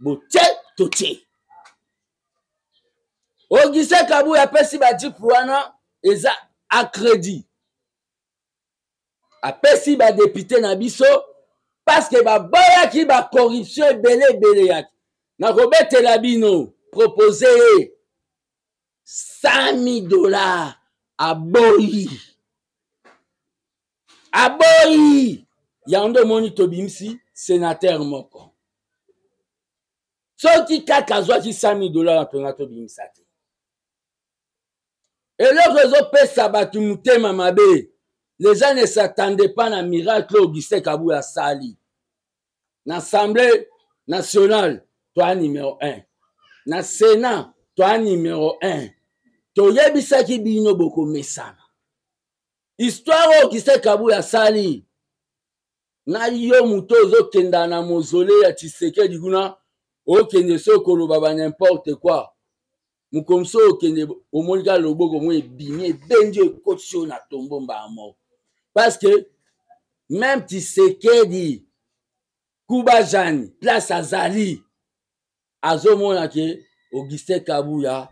botie totie ogise kabu apesi bajipe wana eza acredit apesi badepute na biso paske baboyaki bacorruption ebele ebele yaki nakobetela bino propose ye 100 000 dollars aboyi aboyi yango nde omoni tobimisi senatere moko soki kaka azwaki 100 dollars na tonga tobimisa te eloko ezopesa bato motema mabe les gens ne s'attendaient pas na miracle augustin kabuya asali na assemblée nationale toa numéro 1 na sénat toa numéro 1 toyebisaki bino bokomesana histoire oyo kise kabuya asali na yo moto ozokenda na mozole ya tshisekedi kuna okende se okoloba ba n'importe quoi mokomi so okende omoni kaka loboko mo ebimi ebendi ekotisi yo na tombo mbala moko parce que meme tshisekedi kuba jani place azali azomona ke augustin kabuya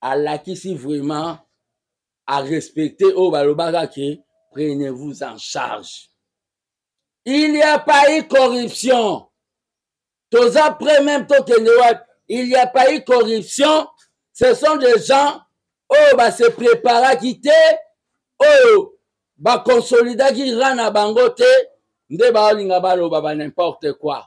alakisi vraiment a respecter oyo balobaka ke prenez vous en charge il y a pas eu corruption toza près même tokende wapi il y a pas eu corruption ce sont des gens oyo base préparaki te oyo bakonsolidaki rang na bango te nde baolinga baloba ba n'importe quoi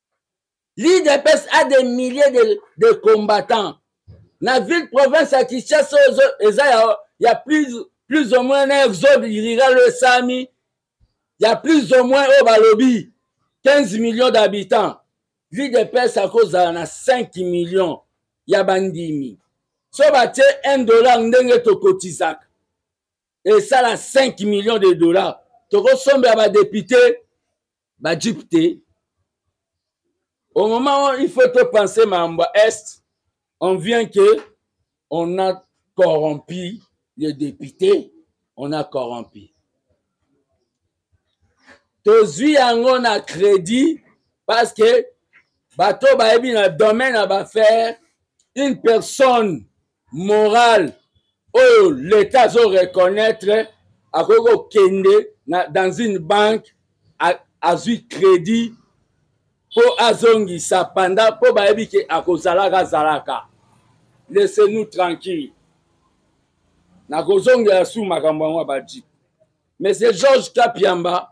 L'IDPS a des milliers de, de combattants. Na ville province ya Kinshasa eza ya, ya plus, plus ou moins na exode rural esami ya plus ou moins oyo balobi 15 millions d'habitants. L'IDPS akozala na 5 millions ya bandimi. So batie 1 dollar ndenge tokotizaka esala 5 millions de dollars tokosombela badepute ba jeep te au moment où il faut to penser mambo est on vient que on a corrompu le député on a corrompu tozwi yango na crédit parce que bato bayebi na domaine ya bafaire une personne morale oyo leta azo reconnaître akoki kokende na dans une banque azwi crédit mpo azongisa panda mpo bayebi ke akozalaka azalaka laisse nous tranquille nakozongela su makambo yango ya bajipe monsieur george kapiamba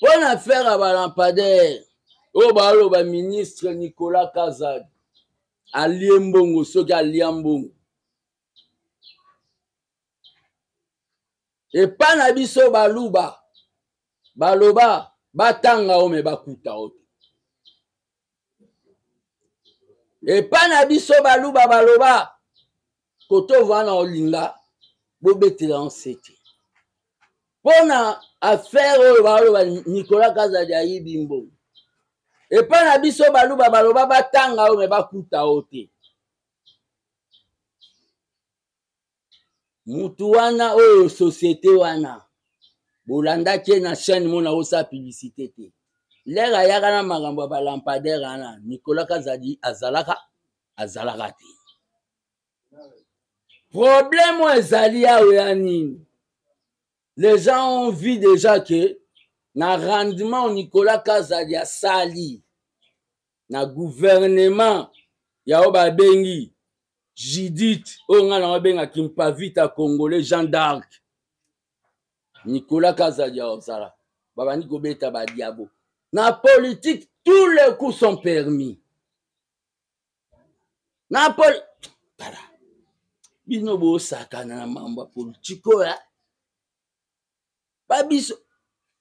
mpo na affaire ya balampadaire oyo baloba ministre nicolas kazad alie mbongo soki alia mbongo epa na biso baluba baloba batanga yo me bakuta yo te epai na biso baluba baloba kotovwa na olinga bobetela nsete mpo na affaire oyo baoloba nikola kazadi ayibi mbongo epai na biso baluba baloba batanga oyo me bakuta o te mutu wana oyo société wana bolandaki ye na chaîne mona osala publicité te lere ayaka na makambo ya balampadaire wana nicolas kazadi azalaka azalaka te problème oyo ezali awa ya nini les gens ont vu déjà que na rendement nicolas kazadi asali na gouvernement ya oyo babengi judith oyo ngai nango abenga kimpavita congolais jean d'arc nicolas kazadia ozala babandi kobeta badiabo na politique tous les coups sont permis na poli tala bino bosakana na mambo ya politike oyo babiso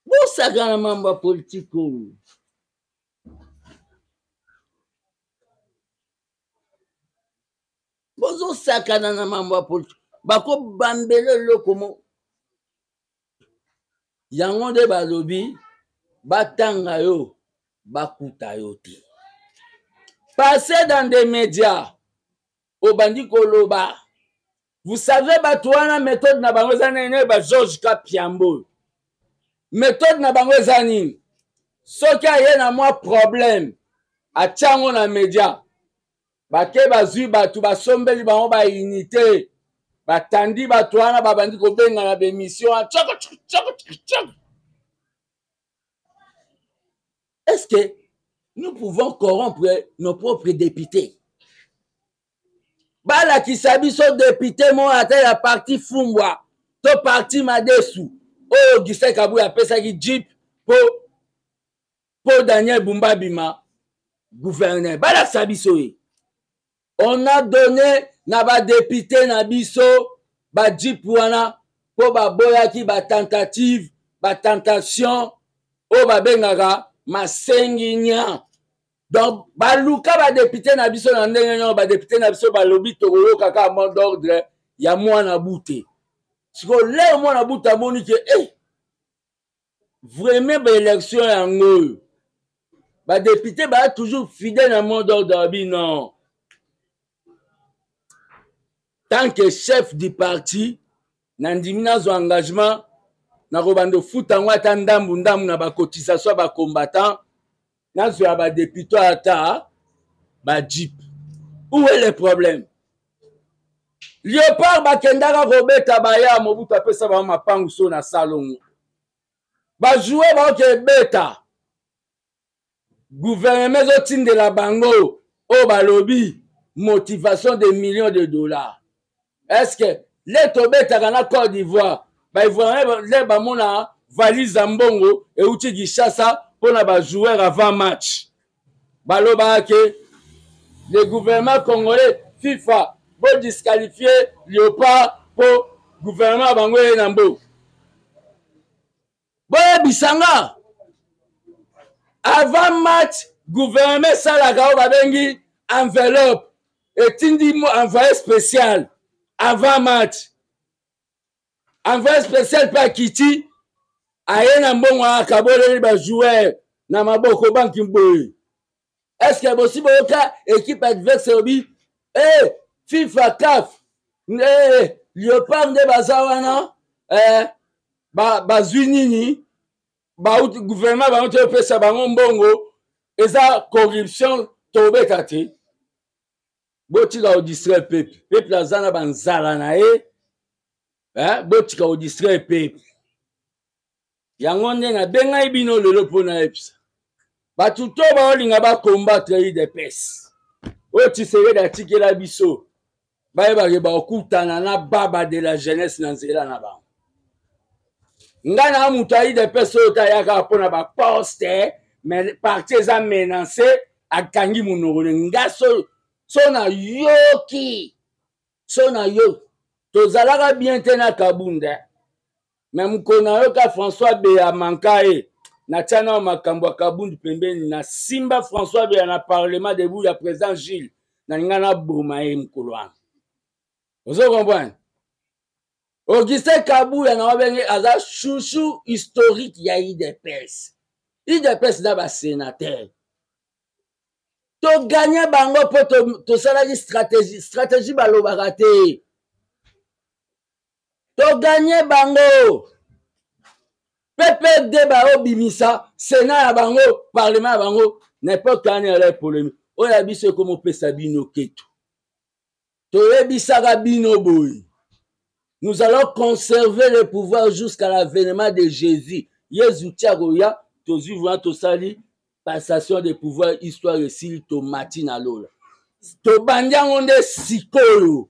bosakana na mambo ya politike oyo bozosakana na mambo ya politike bakobambela eloko mo yango nde balobi batanga yo bakuta yo te passe dans des médias obandi koloba vous savez bato wana methode na bango eza nini nayeba george kapiambo oyo methode na bango eza nini soki aye na mwa problème atyango na media bake bazwi bato basombeli bango bainite batandi bato wana babandi kobengana bemission Est-ce que nous pouvons corrompre nos propres députés balakisa biso député moko ata ya parti fumbwa to parti madesu oyo gisai kabuya apesaki jeep mpo mpo daniel bumba abima gouverneur balakisa biso ye On a donne na ba depute na biso ba jeep wana mpo baboyaki ba tentative ba tentation oyo babengaka masenginya donc baluka badepute na biso na ndenge nyonso badepute na biso balobi tokoyoka kaka mot d'ordre ya mwana bute sikoyo leo mwana bute amoni ke e eh, Vraiment ba election yango oyo ba depute ba toujours fidèle na mot d'ordre ya bino tant que chef du parti nandimi nazwa engagement nakobanda ofuta yango ata ndambu ndambu na bacotisation ya bacombattant nazwa ba depute ata ba jeep où est le problème leopard bakendaka kobeta baya mobutu apesa bango mapangu so na salongo bajoue baoke ebeta guvernema ezotindela bango oyo balobi motivation de millions de dollars eske le tobetaka na cote d'ivoire baivoirien le bamonaka valise ya mbongo euti kinshasa mpo na bajoueur avant match balobaka ke le gouvernement congolais fifa bodisqualifie leopard mpo gouvernement ya bango eye na mbo boyebisa nga avant match gouvernement esalaka oyo babengi enveloppe etindi envoye spécial avant match envoye spécial mpe akiti aye na mbongo akaboleli bajoueur na maboko banki boye eske bosi boyoka ekipe adverse elobi e fifa caf e leopard nde baza wana e, bazwi ba nini bauti gouvernement bango te opesa bango mbongo eza corruption tobeta te botika kodistraire pepe pepe aza na banzala na ye eh, botika kodistraire pepe yango nde nabengai bino lelo mpo nayebisa bato to baolinga bakombatre udps oyo tisekedi atikela biso bayebake bakutana na baba de la jeunesse na nzela na bango nga na moto ya udps oyo tayaka mpo na baposte me parti eza menance akangi monoko ne nga so so nayoki so nayoki tozalaka bien te na kabunda me mokolo nayoka françois beya manka ye natya nao makambo ya kabund pembeni nasimba françois beya na parlement debout ya président gilles nalinga naboma ye mokolo wana ozo comprendre augustin kabuya na wabenge aza chouchou historique ya idps idps na basénateur toganye bango mpo tosalaki to stratégie stratégie balobaka te toganye bango ppd baobimisa sena ya bango parlement ya bango na epoke ani ya polemi oyo ya biso ekomopesa bino ketu toyebisaka bino boye nous allons conserver le pouvoir jusqu'à l'avènement de jésus yezu ti akoya tozwi vraimen tosali passation de pouvoir histoire esili tomati na lola tobandi yango nde sikoyo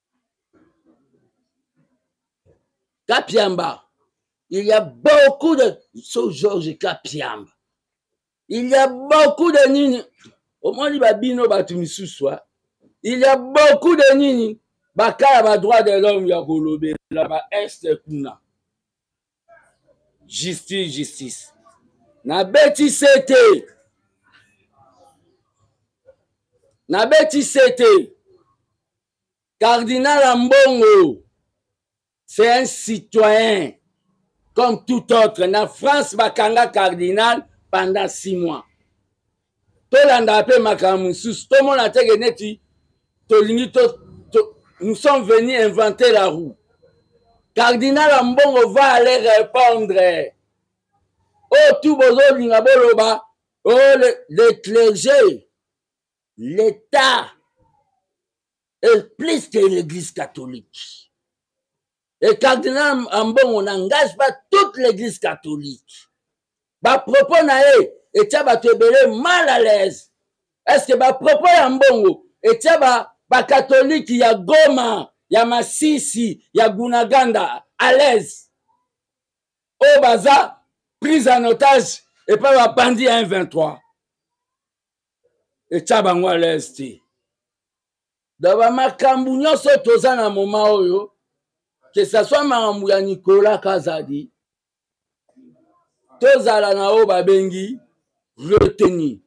Kapiamba. Il y a beaucoup de so Georges Kapiamba. Il y a beaucoup de nini omoni babino bato misusu a il y a beaucoup de nini baka ya badroit de l'homme ya kolobela ba este kuna justice justice nabeti se te nabeti se te cardinal ambongo c'est un citoyen comme tout autre na france bakanga cardinal pendant six mois tolandaka mpe makambo mosusu tomona teke neti tolingi to, to, nous sommes venus inventer la roue cardinal ambongo va aller répondre oyo tu bozolinga boloba o oh, le, le clergé l'état et plus que l'église catholique Le cardinal Ambongo n'engage pas toute l'église catholique. Ba propos na ye etia bato ebele mal à l'aise. Est-ce que ba propos ya Ambongo etia ba ba catholique ya Goma, ya Masisi, ya Gunaganda à l'aise? Oyo oh, baza prise en otage epai ba bandi ya M23. Etia bango à l'aise te. na bamakambo nyonso toza na moma oyo que ça soit makambo ya nicolas kazadi tozala na oyo babengi retenu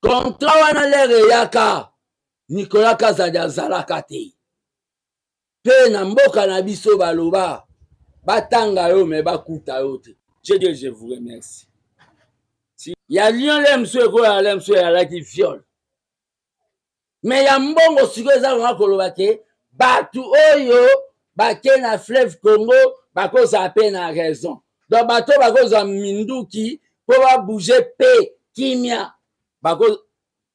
contrat wana lere eyaka nicolas kazadi azalaka te mpe na mboka na biso baloba batanga yo me bakuta yo te je dis je vous remercie ya lion lemso ekoya lemso eyalaki viole me ya mbongo sikoyo eza vraimen koloba ke bato oyo bake na fleuve congo bakozala mpe na raison donc bato oyo bakozwa minduki mpo babouge mpe kimia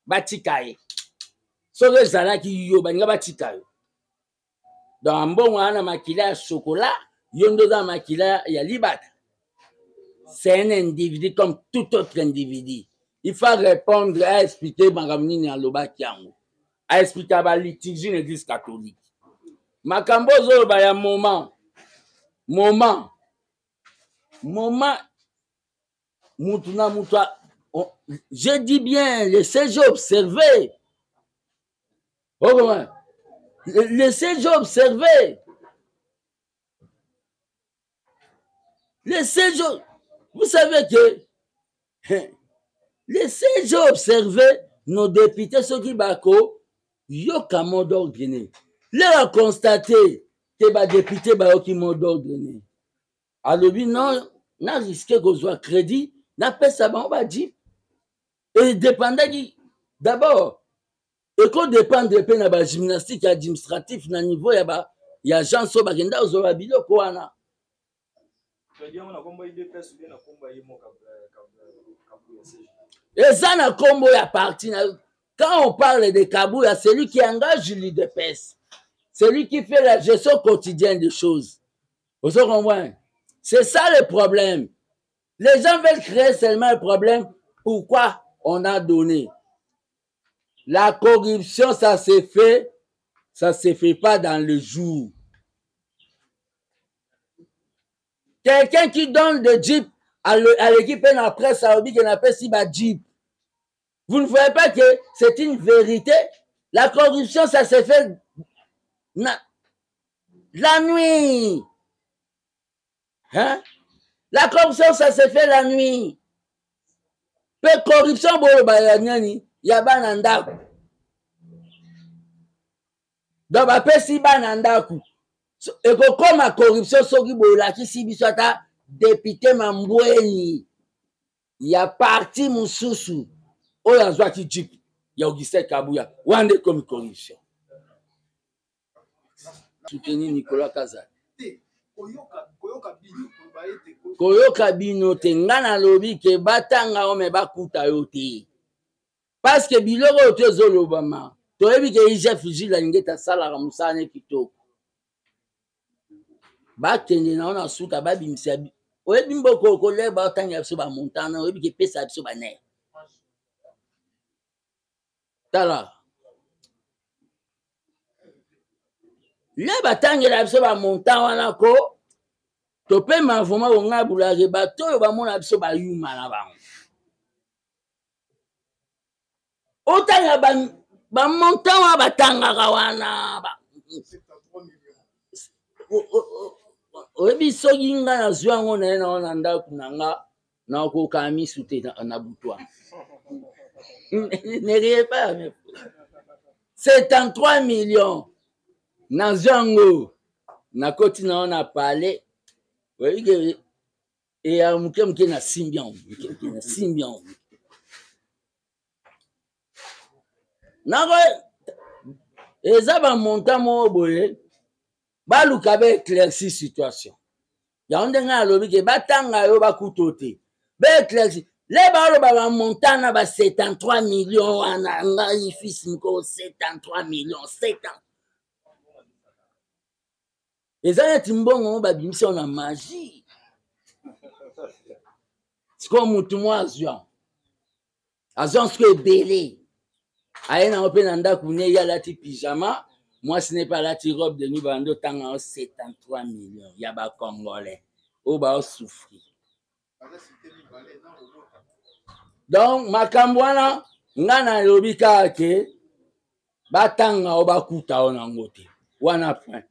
batika ye soki ezalaki yo baninga batika yo donc ambongo aza na makila ya sokola yo nde oza na makila ya libata c'est un individu comme tout autre individu il faut répondre aexplike makambo nini alobaki yango aexplika baliturgie na église catholique makambo ozoloba ya moment moment moment mutu na mutu je dis bien laissez j'ai observé okomana laissez je observer laissez je vous savez que laissez je observer nos députés soki bako yoka mot d'ordre ne lelo akonstate te badepute bayoki mot d'ordre ne alobi non na riske kozwa crédit napesa bango baji edependaki d'abord ekodependre mpe na bagymnastique administratif na niveau ya ba ya agence oyo bakenda kozwa biloko wana eza na nkombo ya parti na quand on parle de kabuya celui qui engage l'udps celui qui fait la gestion quotidienne des choses ozo comprendre c'est ça le problème Les gens veulent créer seulement un problème. Pourquoi on a donné La corruption, ça s'est fait, ça s'est fait pas dans le jour. Quelqu'un qui donne de Jeep à l'équipe après saoudite, qu'on pas Siba Jeep. Vous ne voyez pas que c'est une vérité. La corruption, ça s'est fait la nuit. hein? la corruption ça se fait la nuit mpe corruption boloba ya nani ya bana ndako don bapesi bana ndako ekokoma corruption soki bolakisi biso ata depute mambweni ya parti mosusu oyo azwaki jip ya augustin kabuya wana nde ekomi corruption soutenir Nicolas Kazak. koyoka bino te nga nalobi ke batanga yo me bakuta yo te parceke biloko oyo to ezolobama toyebi ke igf jil alingi ete asalaka mosala ne kitoko bakende na yo na suka babimisa oyebi mboko okoleba otangela biso bamontana oyebi ke epesa biso banere tala le batangela biso bamontant wana ko topema vraimen kongabulake bato oyo bamona biso bayuma na bango otanga bamontant wana batangaka wana oyebi soki nga nazwi yango naye na wana ndako na nga nakokaa misu te na butwa ne riez pas mais 73 millions nazwa yango nakoti na yo na pale oyike eya moke moke na simbi yango moke moke na simbi yango nako eza bamonta moko boye baluka ba éclairci situation yango ndenge alobi ke batanga yo bakuto te ba éclairci le baoloba ba montana ba 73 million wana ngai fils mko 73 million 7 ans eza neti mbongo ngo babimisi yo na magie sikoyo motu mwa azwa azwa nsuku ebele aye nango mpe na ndako ne ye alati pyjama mwasi ne mpe alati robe de nuit bando otanga yango 73 million ya bacongolais oyo baosufri donc makambo wana ngai nalobi kaka ke batanga o bakuta o nango te wana point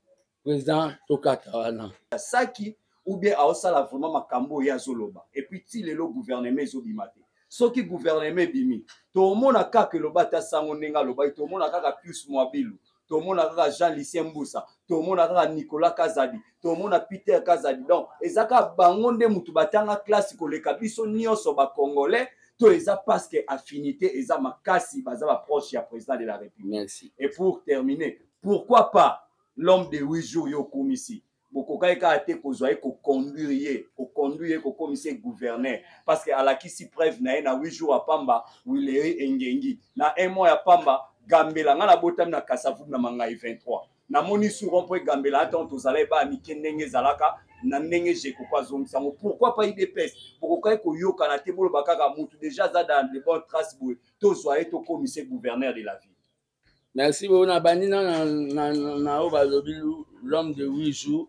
président tokata wana saki ou bien aosala vraiment makambo oyo ye azoloba epuis ti lelo gouvernement ezobima te soki gouvernement ebimi tomona kaka eloba ata sango ndenge alobaki tomona kaka pius mwabilu tomona kaka jean lucien mbusa tomona kaka nicolas kazadi tomona peter kazadi donc eza kaka bango nde motu batanga klase koleka biso nyonso bacongolais to eza parce que affinité eza makasi baza baproche ya président de la république Merci. et pour terminer pourquoi pas l'homme de 8 jours yo okumisi bokokaki kaka te kozwa ye koconduire ye koconduire ye kokomisa ye gouverneur parce que alakisi preuve na ye na 8 jours ya pamba wileri engengi na un mois ya pamba gambela ngai nabotami na kasavubu na mangai 23 namoni su rompo egambela ntango tozalaki baa mike ndenge ezalaka na ndenge jekoko azongisa yango pourquoi pas idps bokokaki koyokana te boloba kaka motu déjà aza dans de bonne trace boye tozwa ye tokomise gouverneur de la ville merci boyo nabandi na oyo balobi l'homme de huit jours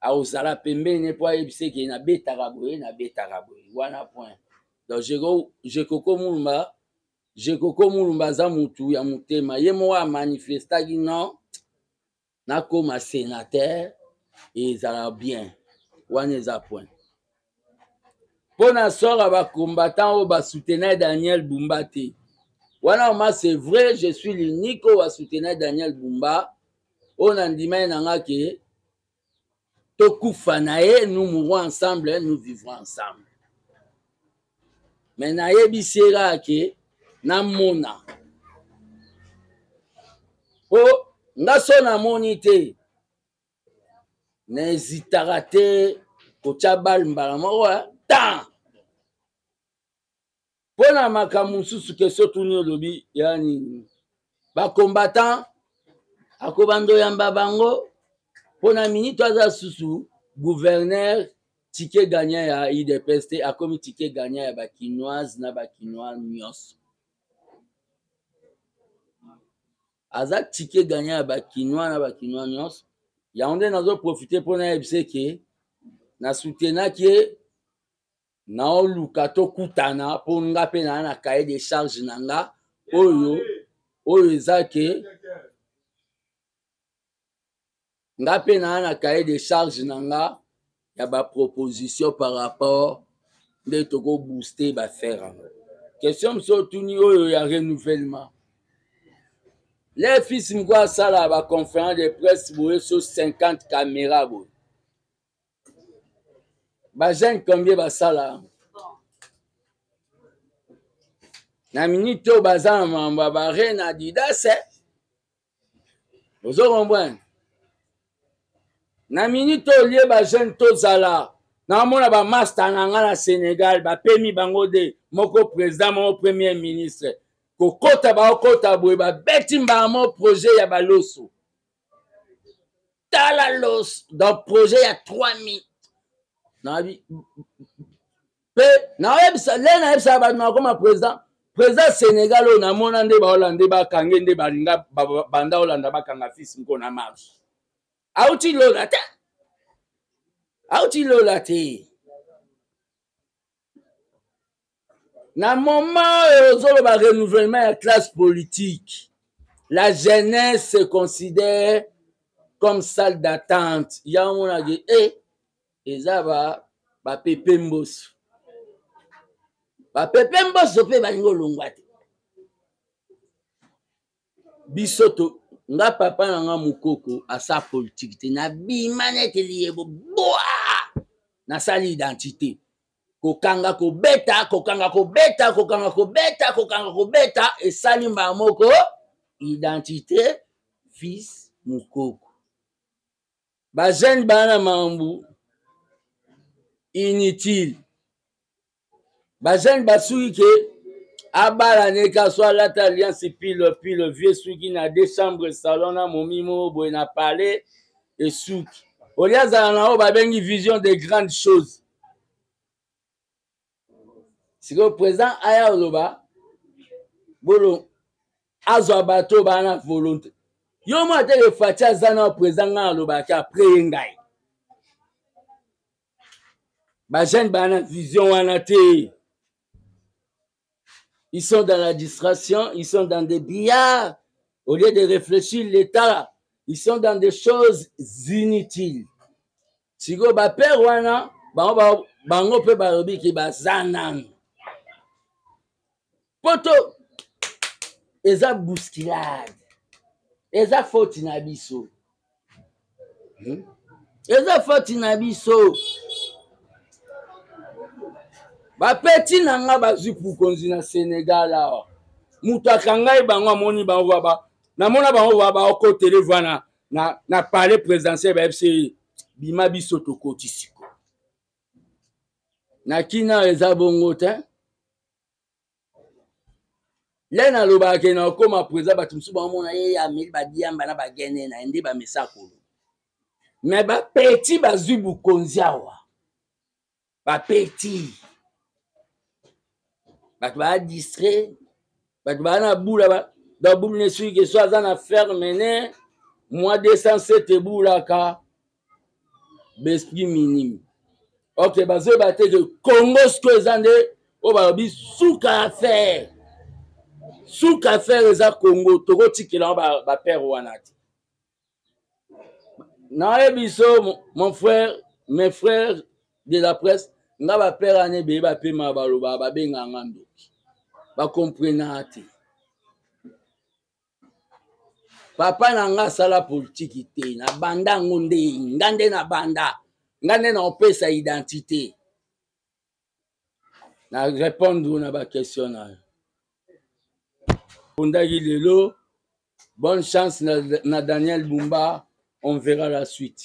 akozala pembeni mpo ayebisa eke nabetaka boye nabetaka boye wana point donc jekoko mulumba jekoko mulumba aza mutu ya motema ye moko amanifestaki non nakoma senateur ezala bien wana eza point mpo na sort ya bacombattant oyo basoutenai daniel bumba te wana mama c'est vrai je suis l'unique oyo asoutenai daniel bumba oyo nandimai na nga ke tokufa na ye nous mourons ensemble nous vivrons ensemble me nayebisi ye kaka ke namona mpo nga so namoni te na ezitaka te kotya bale mbala moko eh, tan mpo na makambo mosusu kesio tuni olobi ya nini bacombatant akobanda oyamba bango mpo na minito aza susu gouverneur tike gagnant ya idps te akomi tike gagnant ya bakinoise na bakinois nyonso aza tike gagnant ya bakinois na bakinois nyonso yango nde nazo profite mpo nayebisa eke na soutenaki ye naoluka tokutana mpo nga mpe naa na cahier de charge na nga oyo oyo eza ke nga mpe naa na cahier de charge na nga ya baproposition par rapport nde tokobooste bafere yango question mosusu otuni oyo ya renouvellement le fils moko asala baconférence de presse boye so 50 caméra boye bajeune combien basala yango na minute oyo baza na mambo ya barene adidas eh? ozo comprendre na minute oyo olie bajeune tozala naomona bamasta na ngai na sénégal bapemi bango de moko président moko premier ministre kokota baokota boye babeti mbala mo projet ya baloso tala los donc projet ya 3000 nabi mpe nayebisa le nayebisaka bato nakoma président président sénégal oyo namona nde baola nde bakange nde balinga banda olanda bakanga fils mko na marche auti lola te auti lola te na moment oyo ozoloba renouvellement ya classe politique la jeunesse se considère comme salle d'attente yango monaki e eh, eza ba bapepe mboso bapepe mboso mpe balingi olongwa te biso to nga papa na nga mokoko asa politike te nabima nete liyebo bwa nasali identité kokanga kobeta kokanga kobeta kokanga kobeta kokanga kobeta esali mbala moko identité fils mokoko ba jeune baa na makambo inutile ba jeune basuki ke abala ne ka so alata alliance pile pile vieux suki na deux chambre salon na momi moko boye na palais esuki olia azala na oyo babengi vision de grande chose sikoyo président aya oloba bolo azwa bato baa na volonté yo mwa ateke faci aza na président ngai alobaki apres ye ngai bajeune baa na vision wana te ils sont dans la distraction ils sont dans des billards au lieu de réfléchir l'état ils sont dans des choses inutiles sikoyo bapere wana bango bango mpe balobi ke baza nanu poto eza buskilade eza foti na biso hmm? eza foti na biso bapeti na nga bazwi mokonzi na senegal awa moto akangai bango amoni bango vaba namona bango vaba okotele vana na, na palais présidentiel bayebisi bima biso tokoti siko na kina eza bongo te le nalobaka ke na okoma président bato mosusu baomona ye ameli badiamba na bagene na ye nde bamesakolo me bapeti bazwi bokonzi awa bapeti bato baa distrait bato baa na bula ba, donc bumi ne soki keso aza na ferme ne mwa 207 ebulaka besprit minime ok bazoyeba te ke congo siko eza nde oyo balobi suka ya fere suka ya fere eza congo tokotikela bapere wana te nayebi so mon frère mes frères de la presse nga bapere wana ebele bapema baloba babengaka nga ndoki bakomprenaka te papa na nga asala politiki te na banda yango nde nga nde na banda nga nde na opesa identité na répondre na ba question na yo pondaki lelo bonne chance na, na daniel bumba on verra la suite